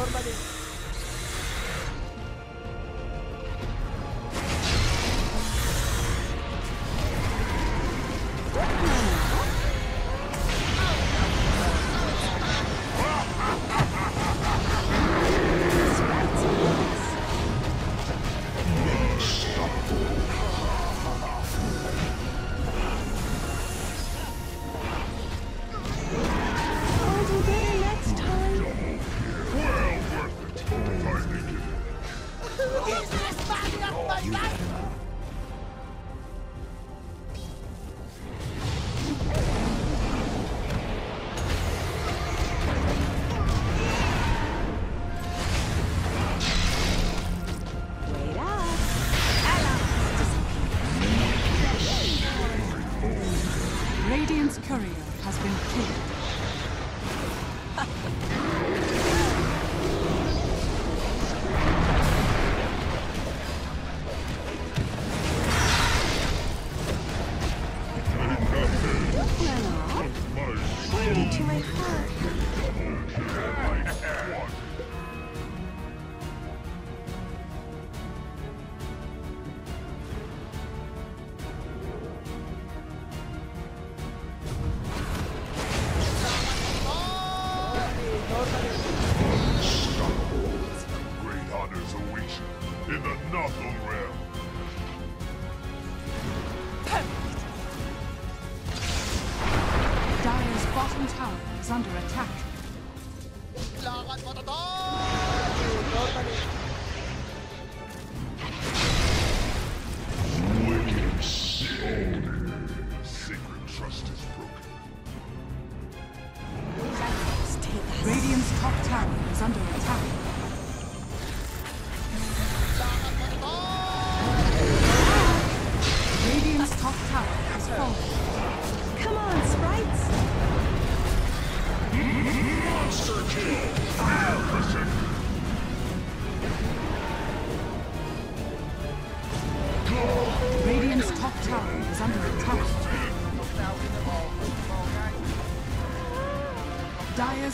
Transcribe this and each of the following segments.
normally oasis in the Knuckle Realm. Perfect! Dire's bottom tower is under attack.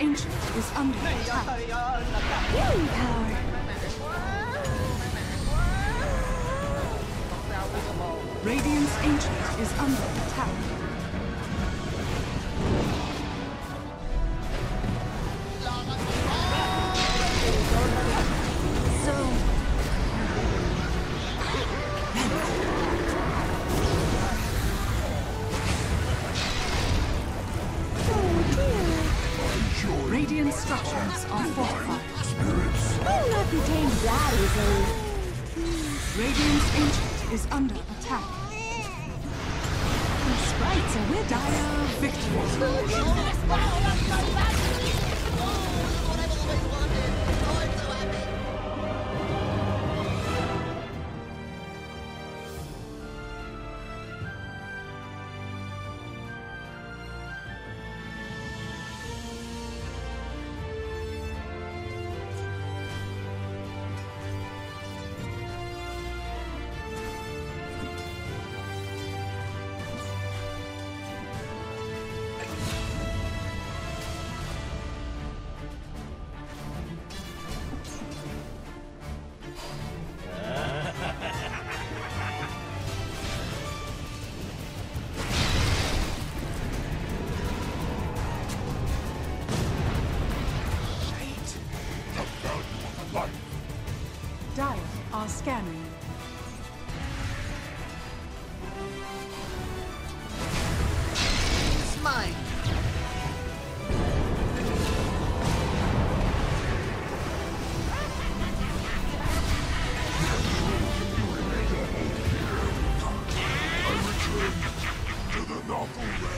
Ancient is under attack. Healing power! Radiant's Ancient is under attack. that easily. Radiant's Ancient is under attack. The sprites are with dire victory. now scanning. Mine. I return to the novel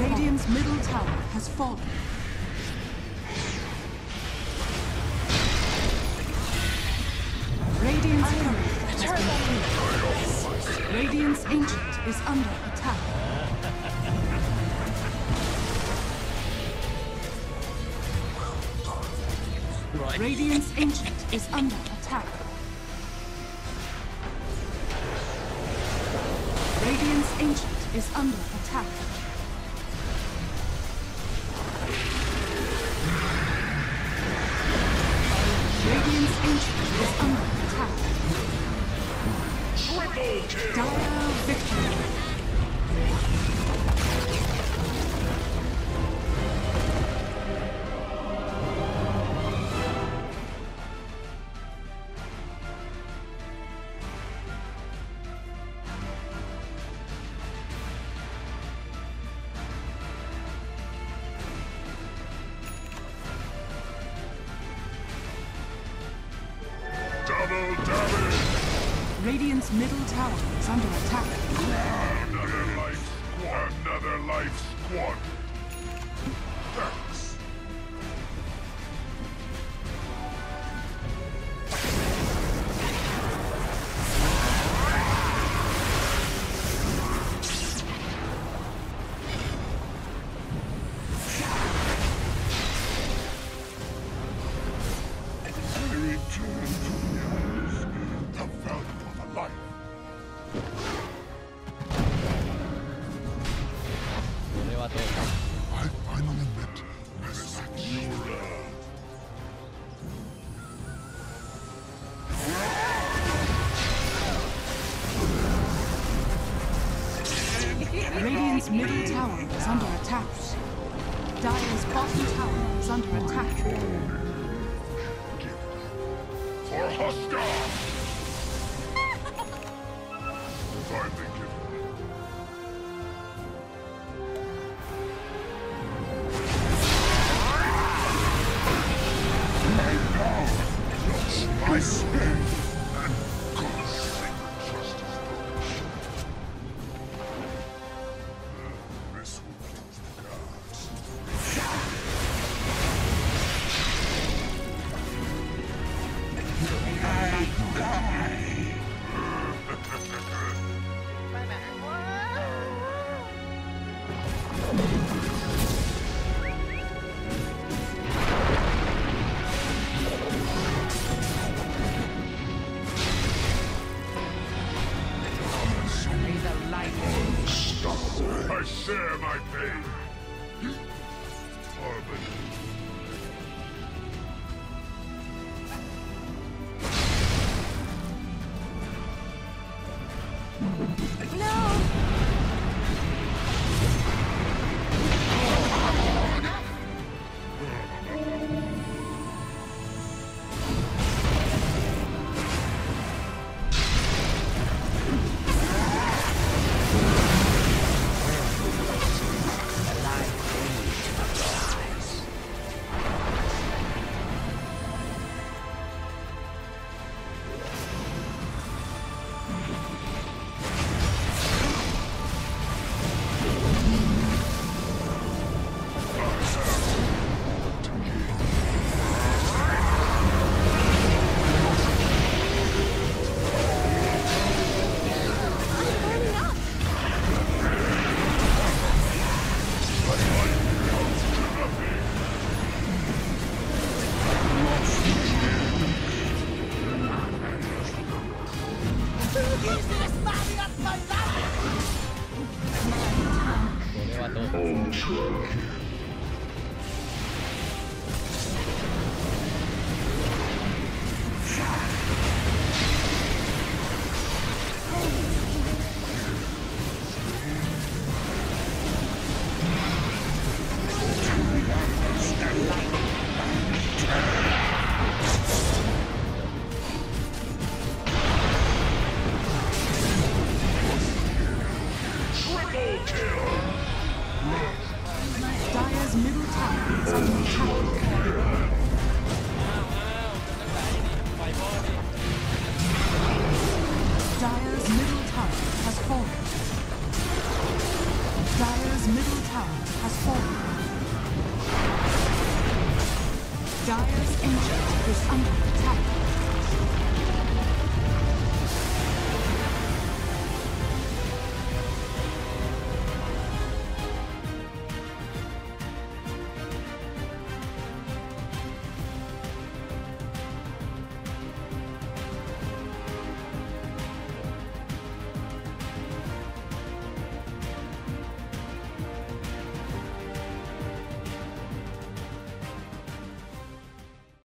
Radiant's middle tower has fallen. Radiant's turret has been. Radiant's ancient is under attack. Radiant's ancient is under attack. Radiant's ancient is under attack. Radiant's ancient is under attack. Dire damage. Radiant's middle tower is under attack. Another life squad. Another life squad. Dire's bottom tower is under attack. For Huskar! is under attack.